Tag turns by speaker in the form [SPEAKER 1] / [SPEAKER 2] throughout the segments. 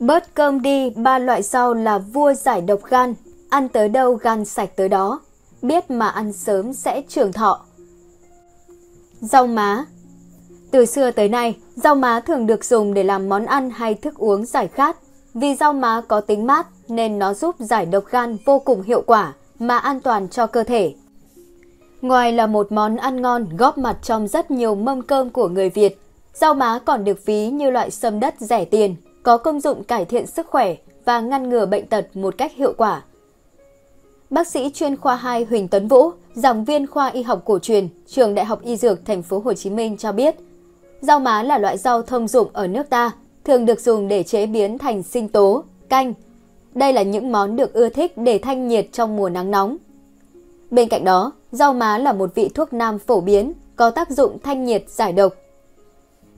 [SPEAKER 1] Bớt cơm đi, ba loại rau là vua giải độc gan, ăn tới đâu gan sạch tới đó. Biết mà ăn sớm sẽ trường thọ. Rau má Từ xưa tới nay, rau má thường được dùng để làm món ăn hay thức uống giải khát. Vì rau má có tính mát nên nó giúp giải độc gan vô cùng hiệu quả mà an toàn cho cơ thể. Ngoài là một món ăn ngon góp mặt trong rất nhiều mâm cơm của người Việt, rau má còn được ví như loại sâm đất rẻ tiền, có công dụng cải thiện sức khỏe và ngăn ngừa bệnh tật một cách hiệu quả. Bác sĩ chuyên khoa 2 Huỳnh Tấn Vũ, giảng viên khoa y học cổ truyền, trường Đại học Y Dược Thành phố Hồ Chí Minh cho biết, rau má là loại rau thông dụng ở nước ta, thường được dùng để chế biến thành sinh tố, canh. Đây là những món được ưa thích để thanh nhiệt trong mùa nắng nóng. Bên cạnh đó, rau má là một vị thuốc nam phổ biến, có tác dụng thanh nhiệt giải độc.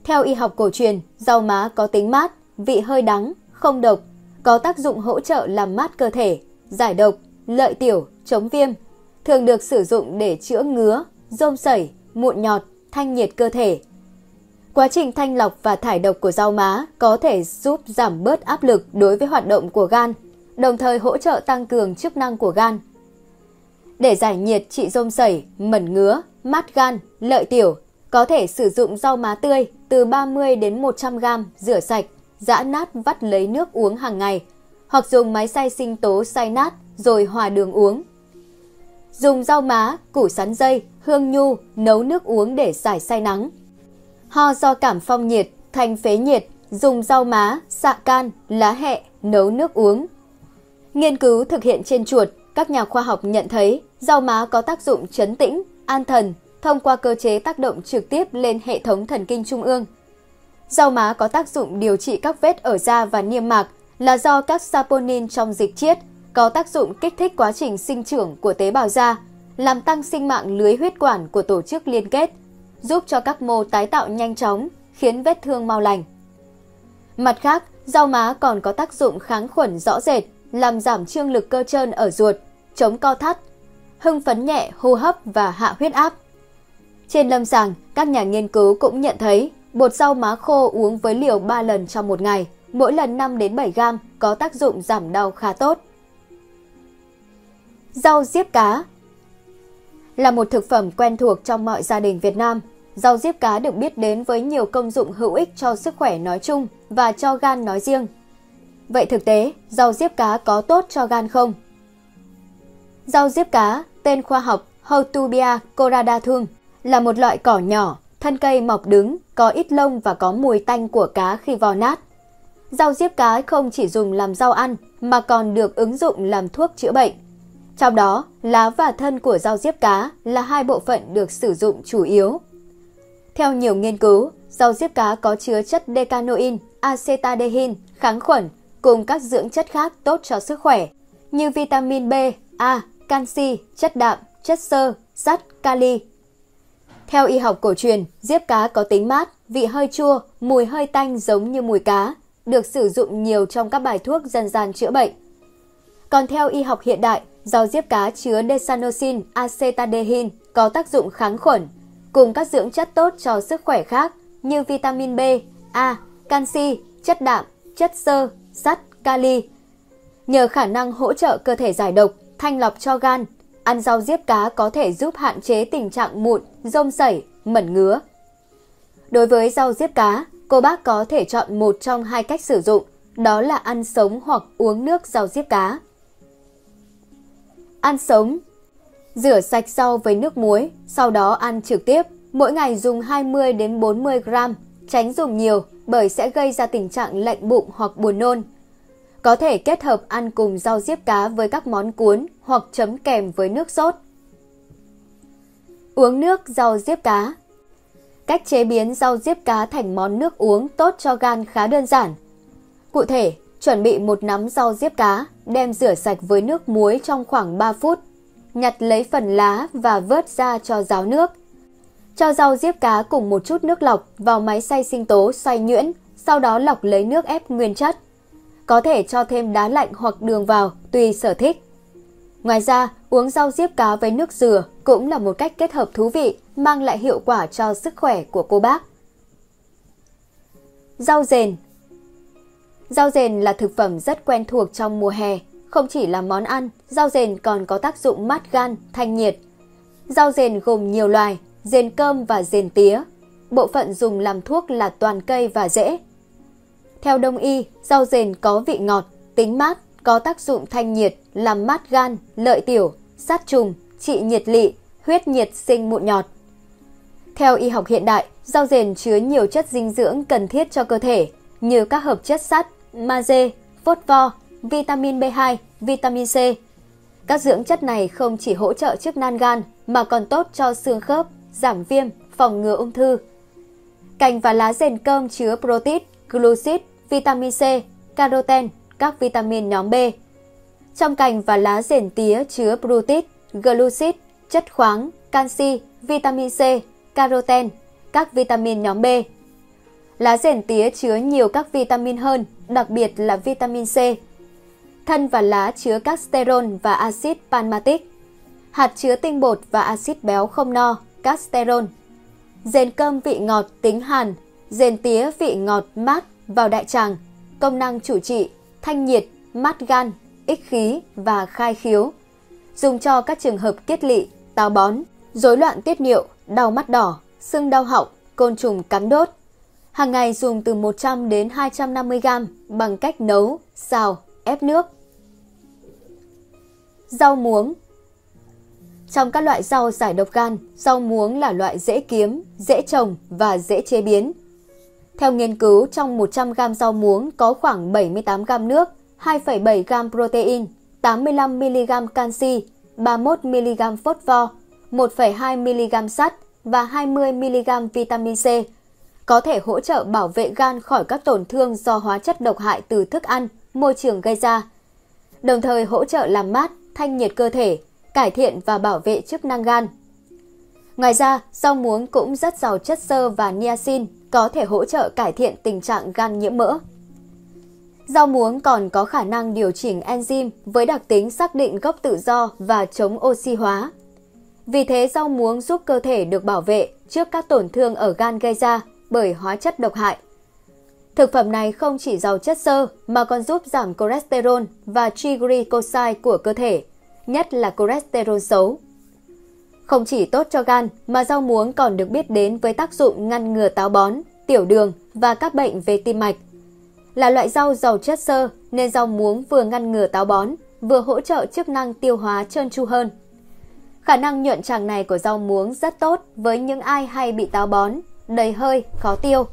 [SPEAKER 1] Theo y học cổ truyền, rau má có tính mát, vị hơi đắng, không độc, có tác dụng hỗ trợ làm mát cơ thể, giải độc, lợi tiểu, chống viêm, thường được sử dụng để chữa ngứa, rôm sẩy, mụn nhọt, thanh nhiệt cơ thể. Quá trình thanh lọc và thải độc của rau má có thể giúp giảm bớt áp lực đối với hoạt động của gan, đồng thời hỗ trợ tăng cường chức năng của gan. Để giải nhiệt trị rôm sẩy, mẩn ngứa, mát gan, lợi tiểu, có thể sử dụng rau má tươi từ 30 đến 100 g rửa sạch, giã nát vắt lấy nước uống hàng ngày, hoặc dùng máy xay sinh tố xay nát rồi hòa đường uống. Dùng rau má, củ sắn dây, hương nhu nấu nước uống để giải say nắng. Ho do cảm phong nhiệt, thành phế nhiệt, dùng rau má, xạ can, lá hẹ nấu nước uống. Nghiên cứu thực hiện trên chuột, các nhà khoa học nhận thấy rau má có tác dụng chấn tĩnh, an thần thông qua cơ chế tác động trực tiếp lên hệ thống thần kinh trung ương. Rau má có tác dụng điều trị các vết ở da và niêm mạc là do các saponin trong dịch chiết có tác dụng kích thích quá trình sinh trưởng của tế bào da, làm tăng sinh mạng lưới huyết quản của tổ chức liên kết, giúp cho các mô tái tạo nhanh chóng, khiến vết thương mau lành. Mặt khác, rau má còn có tác dụng kháng khuẩn rõ rệt, làm giảm trương lực cơ trơn ở ruột, chống co thắt, hưng phấn nhẹ hô hấp và hạ huyết áp. Trên lâm sàng, các nhà nghiên cứu cũng nhận thấy bột rau má khô uống với liều 3 lần trong một ngày, mỗi lần 5 đến 7 gram có tác dụng giảm đau khá tốt. Rau diếp cá Là một thực phẩm quen thuộc trong mọi gia đình Việt Nam, rau diếp cá được biết đến với nhiều công dụng hữu ích cho sức khỏe nói chung và cho gan nói riêng. Vậy thực tế, rau diếp cá có tốt cho gan không? Rau diếp cá, tên khoa học Hotubia coradathum, là một loại cỏ nhỏ, thân cây mọc đứng, có ít lông và có mùi tanh của cá khi vò nát. Rau diếp cá không chỉ dùng làm rau ăn mà còn được ứng dụng làm thuốc chữa bệnh. Trong đó, lá và thân của rau diếp cá là hai bộ phận được sử dụng chủ yếu. Theo nhiều nghiên cứu, rau diếp cá có chứa chất decanoin, acetaldehyde kháng khuẩn cùng các dưỡng chất khác tốt cho sức khỏe như vitamin B, A, canxi, chất đạm, chất xơ, sắt, kali. Theo y học cổ truyền, diếp cá có tính mát, vị hơi chua, mùi hơi tanh giống như mùi cá, được sử dụng nhiều trong các bài thuốc dân gian chữa bệnh. Còn theo y học hiện đại, rau diếp cá chứa desanosin acetadehin có tác dụng kháng khuẩn, cùng các dưỡng chất tốt cho sức khỏe khác như vitamin B, A, canxi, chất đạm, chất xơ, sắt, kali. Nhờ khả năng hỗ trợ cơ thể giải độc, thanh lọc cho gan, ăn rau diếp cá có thể giúp hạn chế tình trạng mụn, rôm sẩy, mẩn ngứa. Đối với rau diếp cá, cô bác có thể chọn một trong hai cách sử dụng, đó là ăn sống hoặc uống nước rau diếp cá. Ăn sống Rửa sạch rau với nước muối, sau đó ăn trực tiếp, mỗi ngày dùng 20 đến 40 gram, tránh dùng nhiều bởi sẽ gây ra tình trạng lạnh bụng hoặc buồn nôn. Có thể kết hợp ăn cùng rau diếp cá với các món cuốn hoặc chấm kèm với nước sốt. Uống nước rau diếp cá Cách chế biến rau diếp cá thành món nước uống tốt cho gan khá đơn giản. Cụ thể, chuẩn bị một nắm rau diếp cá, đem rửa sạch với nước muối trong khoảng 3 phút. Nhặt lấy phần lá và vớt ra cho ráo nước. Cho rau diếp cá cùng một chút nước lọc vào máy xay sinh tố xoay nhuyễn, sau đó lọc lấy nước ép nguyên chất. Có thể cho thêm đá lạnh hoặc đường vào, tùy sở thích. Ngoài ra, uống rau diếp cá với nước dừa cũng là một cách kết hợp thú vị, mang lại hiệu quả cho sức khỏe của cô bác. Rau rền Rau rền là thực phẩm rất quen thuộc trong mùa hè. Không chỉ là món ăn, rau rền còn có tác dụng mát gan, thanh nhiệt. Rau rền gồm nhiều loài, rền cơm và rền tía. Bộ phận dùng làm thuốc là toàn cây và rễ. Theo đông y, rau rền có vị ngọt, tính mát, có tác dụng thanh nhiệt, làm mát gan, lợi tiểu, sát trùng, trị nhiệt lị, huyết nhiệt sinh mụn nhọt. Theo y học hiện đại, rau rền chứa nhiều chất dinh dưỡng cần thiết cho cơ thể như các hợp chất sắt, magie, phốt pho, vitamin B2, vitamin C. Các dưỡng chất này không chỉ hỗ trợ chức năng gan mà còn tốt cho xương khớp, giảm viêm, phòng ngừa ung thư. Cành và lá rền cơm chứa protein, glucid, vitamin C, caroten, các vitamin nhóm B. Trong cành và lá rền tía chứa protein, glucid, chất khoáng, canxi, vitamin C, caroten, các vitamin nhóm B. Lá rền tía chứa nhiều các vitamin hơn, đặc biệt là vitamin C. Thân và lá chứa các sterol và axit palmatic. Hạt chứa tinh bột và axit béo không no, các sterol. Rền cơm vị ngọt tính hàn, rền tía vị ngọt mát vào đại tràng, công năng chủ trị, thanh nhiệt, mát gan, ích khí và khai khiếu. Dùng cho các trường hợp kiết lỵ, táo bón, rối loạn tiết niệu, đau mắt đỏ, sưng đau họng, côn trùng cắn đốt. Hàng ngày dùng từ 100 đến 250 g bằng cách nấu, xào, ép nước. Rau muống Trong các loại rau giải độc gan, rau muống là loại dễ kiếm, dễ trồng và dễ chế biến. Theo nghiên cứu, trong 100 g rau muống có khoảng 78 g nước, 2,7 g protein, 85 mg canxi, 31 mg pho, 1,2 mg sắt và 20 mg vitamin C, có thể hỗ trợ bảo vệ gan khỏi các tổn thương do hóa chất độc hại từ thức ăn, môi trường gây ra. Đồng thời hỗ trợ làm mát, thanh nhiệt cơ thể, cải thiện và bảo vệ chức năng gan. Ngoài ra, rau muống cũng rất giàu chất xơ và niacin, có thể hỗ trợ cải thiện tình trạng gan nhiễm mỡ. Rau muống còn có khả năng điều chỉnh enzyme với đặc tính xác định gốc tự do và chống oxy hóa. Vì thế rau muống giúp cơ thể được bảo vệ trước các tổn thương ở gan gây ra bởi hóa chất độc hại. Thực phẩm này không chỉ giàu chất xơ mà còn giúp giảm cholesterol và triglyceride của cơ thể, nhất là cholesterol xấu. Không chỉ tốt cho gan mà rau muống còn được biết đến với tác dụng ngăn ngừa táo bón, tiểu đường và các bệnh về tim mạch. Là loại rau giàu chất xơ nên rau muống vừa ngăn ngừa táo bón, vừa hỗ trợ chức năng tiêu hóa trơn tru hơn. Khả năng nhuận tràng này của rau muống rất tốt với những ai hay bị táo bón, đầy hơi, khó tiêu.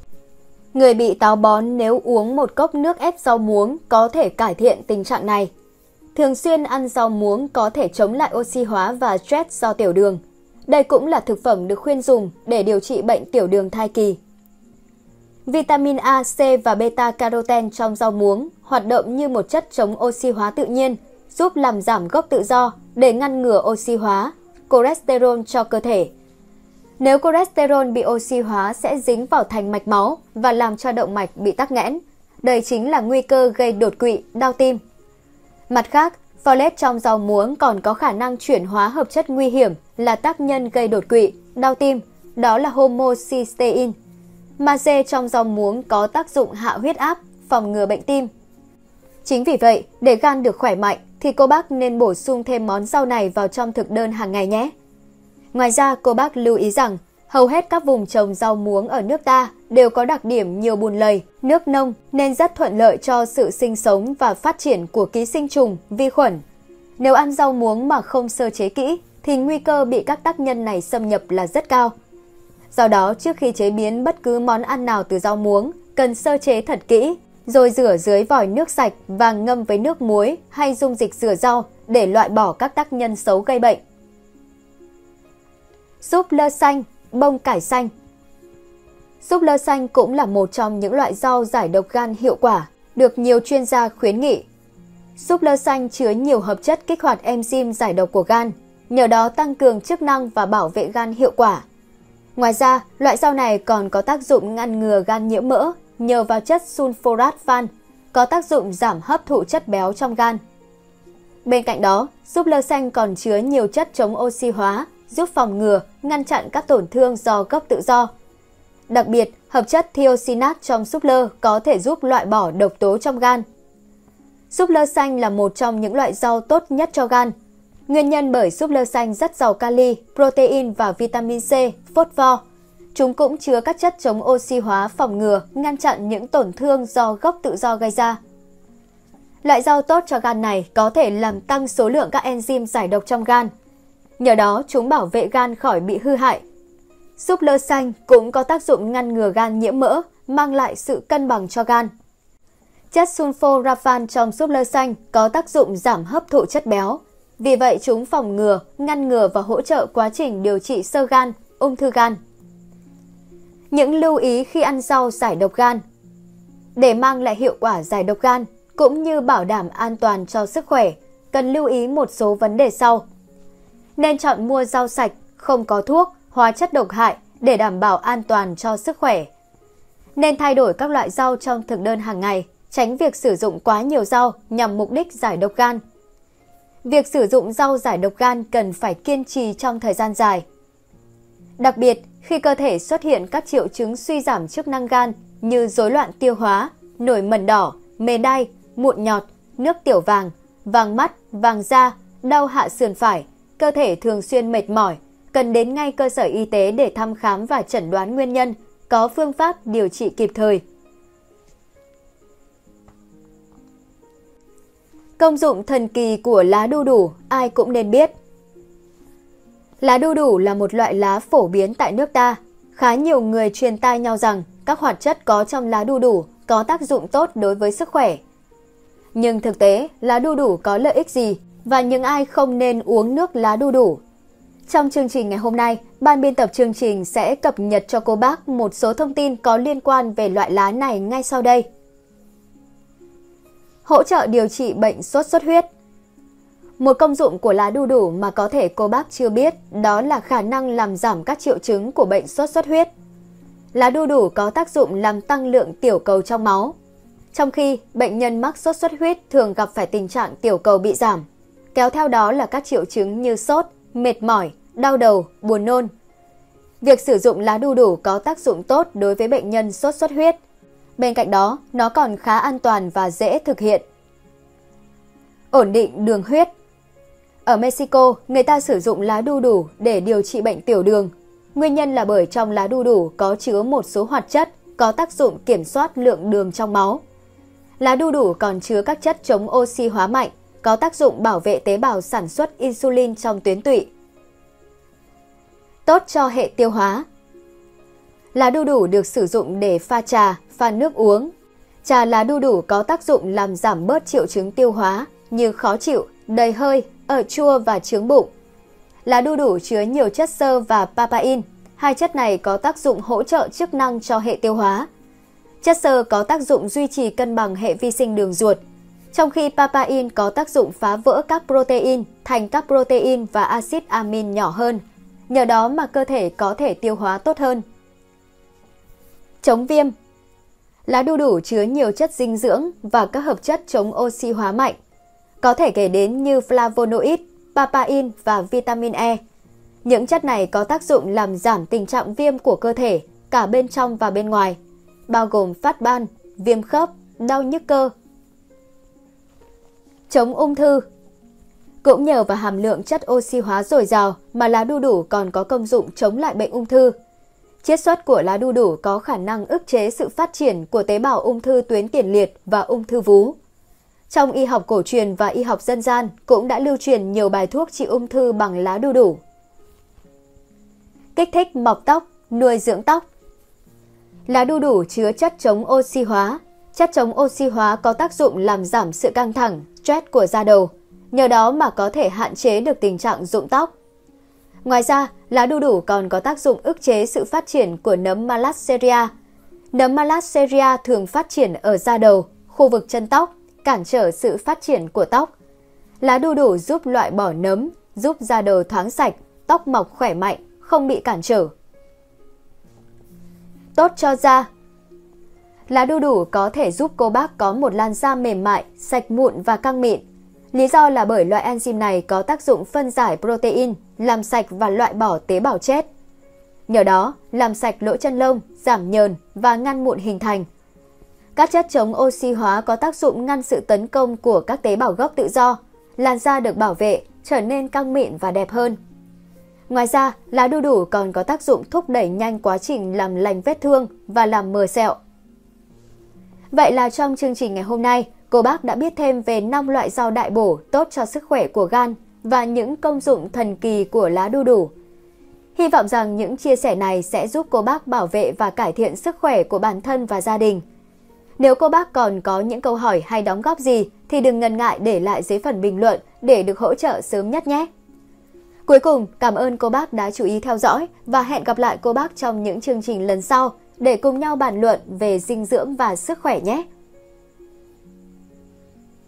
[SPEAKER 1] Người bị táo bón nếu uống một cốc nước ép rau muống có thể cải thiện tình trạng này. Thường xuyên ăn rau muống có thể chống lại oxy hóa và stress do tiểu đường. Đây cũng là thực phẩm được khuyên dùng để điều trị bệnh tiểu đường thai kỳ. Vitamin A, C và beta caroten trong rau muống hoạt động như một chất chống oxy hóa tự nhiên, giúp làm giảm gốc tự do để ngăn ngừa oxy hóa, cholesterol cho cơ thể. Nếu cholesterol bị oxy hóa sẽ dính vào thành mạch máu và làm cho động mạch bị tắc nghẽn. Đây chính là nguy cơ gây đột quỵ, đau tim. Mặt khác, folate trong rau muống còn có khả năng chuyển hóa hợp chất nguy hiểm là tác nhân gây đột quỵ, đau tim, đó là homocysteine. Magie trong rau muống có tác dụng hạ huyết áp, phòng ngừa bệnh tim. Chính vì vậy, để gan được khỏe mạnh thì cô bác nên bổ sung thêm món rau này vào trong thực đơn hàng ngày nhé. Ngoài ra, cô bác lưu ý rằng hầu hết các vùng trồng rau muống ở nước ta đều có đặc điểm nhiều bùn lầy, nước nông nên rất thuận lợi cho sự sinh sống và phát triển của ký sinh trùng, vi khuẩn. Nếu ăn rau muống mà không sơ chế kỹ thì nguy cơ bị các tác nhân này xâm nhập là rất cao. Do đó, trước khi chế biến bất cứ món ăn nào từ rau muống, cần sơ chế thật kỹ, rồi rửa dưới vòi nước sạch và ngâm với nước muối hay dung dịch rửa rau để loại bỏ các tác nhân xấu gây bệnh. Súp lơ xanh, bông cải xanh Súp lơ xanh cũng là một trong những loại rau giải độc gan hiệu quả, được nhiều chuyên gia khuyến nghị. Súp lơ xanh chứa nhiều hợp chất kích hoạt enzyme giải độc của gan, nhờ đó tăng cường chức năng và bảo vệ gan hiệu quả. Ngoài ra, loại rau này còn có tác dụng ngăn ngừa gan nhiễm mỡ nhờ vào chất sulforat van, có tác dụng giảm hấp thụ chất béo trong gan. Bên cạnh đó, súp lơ xanh còn chứa nhiều chất chống oxy hóa, giúp phòng ngừa, ngăn chặn các tổn thương do gốc tự do. Đặc biệt, hợp chất thiocinat trong súp lơ có thể giúp loại bỏ độc tố trong gan. Súp lơ xanh là một trong những loại rau tốt nhất cho gan. Nguyên nhân bởi súp lơ xanh rất giàu kali, protein và vitamin C, phốt pho Chúng cũng chứa các chất chống oxy hóa phòng ngừa, ngăn chặn những tổn thương do gốc tự do gây ra. Loại rau tốt cho gan này có thể làm tăng số lượng các enzyme giải độc trong gan. Nhờ đó, chúng bảo vệ gan khỏi bị hư hại. Súp lơ xanh cũng có tác dụng ngăn ngừa gan nhiễm mỡ, mang lại sự cân bằng cho gan. Chất sulforaphan trong súp lơ xanh có tác dụng giảm hấp thụ chất béo. Vì vậy chúng phòng ngừa, ngăn ngừa và hỗ trợ quá trình điều trị sơ gan, ung thư gan. Những lưu ý khi ăn rau giải độc gan Để mang lại hiệu quả giải độc gan, cũng như bảo đảm an toàn cho sức khỏe, cần lưu ý một số vấn đề sau. Nên chọn mua rau sạch, không có thuốc, hóa chất độc hại để đảm bảo an toàn cho sức khỏe. Nên thay đổi các loại rau trong thực đơn hàng ngày, tránh việc sử dụng quá nhiều rau nhằm mục đích giải độc gan. Việc sử dụng rau giải độc gan cần phải kiên trì trong thời gian dài. Đặc biệt, khi cơ thể xuất hiện các triệu chứng suy giảm chức năng gan như rối loạn tiêu hóa, nổi mẩn đỏ, mề đay, mụn nhọt, nước tiểu vàng, vàng mắt, vàng da, đau hạ sườn phải, cơ thể thường xuyên mệt mỏi, cần đến ngay cơ sở y tế để thăm khám và chẩn đoán nguyên nhân, có phương pháp điều trị kịp thời. Công dụng thần kỳ của lá đu đủ ai cũng nên biết. Lá đu đủ là một loại lá phổ biến tại nước ta. Khá nhiều người truyền tai nhau rằng các hoạt chất có trong lá đu đủ có tác dụng tốt đối với sức khỏe. Nhưng thực tế, lá đu đủ có lợi ích gì và những ai không nên uống nước lá đu đủ? Trong chương trình ngày hôm nay, ban biên tập chương trình sẽ cập nhật cho cô bác một số thông tin có liên quan về loại lá này ngay sau đây. Hỗ trợ điều trị bệnh sốt xuất huyết Một công dụng của lá đu đủ mà có thể cô bác chưa biết đó là khả năng làm giảm các triệu chứng của bệnh sốt xuất huyết. Lá đu đủ có tác dụng làm tăng lượng tiểu cầu trong máu, trong khi bệnh nhân mắc sốt xuất huyết thường gặp phải tình trạng tiểu cầu bị giảm, kéo theo đó là các triệu chứng như sốt, mệt mỏi, đau đầu, buồn nôn. Việc sử dụng lá đu đủ có tác dụng tốt đối với bệnh nhân sốt xuất huyết. Bên cạnh đó, nó còn khá an toàn và dễ thực hiện. Ổn định đường huyết Ở Mexico, người ta sử dụng lá đu đủ để điều trị bệnh tiểu đường. Nguyên nhân là bởi trong lá đu đủ có chứa một số hoạt chất có tác dụng kiểm soát lượng đường trong máu. Lá đu đủ còn chứa các chất chống oxy hóa mạnh, có tác dụng bảo vệ tế bào sản xuất insulin trong tuyến tụy. Tốt cho hệ tiêu hóa Lá đu đủ được sử dụng để pha trà, pha nước uống. Trà lá đu đủ có tác dụng làm giảm bớt triệu chứng tiêu hóa như khó chịu, đầy hơi, ở chua và trướng bụng. Lá đu đủ chứa nhiều chất xơ và papain. Hai chất này có tác dụng hỗ trợ chức năng cho hệ tiêu hóa, Chất xơ có tác dụng duy trì cân bằng hệ vi sinh đường ruột, trong khi papain có tác dụng phá vỡ các protein thành các protein và axit amin nhỏ hơn. Nhờ đó mà cơ thể có thể tiêu hóa tốt hơn. Chống viêm Lá đu đủ chứa nhiều chất dinh dưỡng và các hợp chất chống oxy hóa mạnh. Có thể kể đến như flavonoid, papain và vitamin E. Những chất này có tác dụng làm giảm tình trạng viêm của cơ thể, cả bên trong và bên ngoài bao gồm phát ban, viêm khớp, đau nhức cơ. Chống ung thư Cũng nhờ vào hàm lượng chất oxy hóa dồi dào mà lá đu đủ còn có công dụng chống lại bệnh ung thư. Chiết xuất của lá đu đủ có khả năng ức chế sự phát triển của tế bào ung thư tuyến tiền liệt và ung thư vú. Trong y học cổ truyền và y học dân gian cũng đã lưu truyền nhiều bài thuốc trị ung thư bằng lá đu đủ. Kích thích mọc tóc, nuôi dưỡng tóc Lá đu đủ chứa chất chống oxy hóa. Chất chống oxy hóa có tác dụng làm giảm sự căng thẳng, stress của da đầu. Nhờ đó mà có thể hạn chế được tình trạng rụng tóc. Ngoài ra, lá đu đủ còn có tác dụng ức chế sự phát triển của nấm Malassezia. Nấm Malassezia thường phát triển ở da đầu, khu vực chân tóc, cản trở sự phát triển của tóc. Lá đu đủ giúp loại bỏ nấm, giúp da đầu thoáng sạch, tóc mọc khỏe mạnh, không bị cản trở tốt cho da. Lá đu đủ có thể giúp cô bác có một làn da mềm mại, sạch mụn và căng mịn. Lý do là bởi loại enzyme này có tác dụng phân giải protein, làm sạch và loại bỏ tế bào chết. nhờ đó làm sạch lỗ chân lông, giảm nhờn và ngăn mụn hình thành. Các chất chống oxy hóa có tác dụng ngăn sự tấn công của các tế bào gốc tự do, làn da được bảo vệ, trở nên căng mịn và đẹp hơn. Ngoài ra, lá đu đủ còn có tác dụng thúc đẩy nhanh quá trình làm lành vết thương và làm mờ sẹo. Vậy là trong chương trình ngày hôm nay, cô bác đã biết thêm về 5 loại rau đại bổ tốt cho sức khỏe của gan và những công dụng thần kỳ của lá đu đủ. Hy vọng rằng những chia sẻ này sẽ giúp cô bác bảo vệ và cải thiện sức khỏe của bản thân và gia đình. Nếu cô bác còn có những câu hỏi hay đóng góp gì thì đừng ngần ngại để lại dưới phần bình luận để được hỗ trợ sớm nhất nhé. Cuối cùng, cảm ơn cô bác đã chú ý theo dõi và hẹn gặp lại cô bác trong những chương trình lần sau để cùng nhau bàn luận về dinh dưỡng và sức khỏe nhé.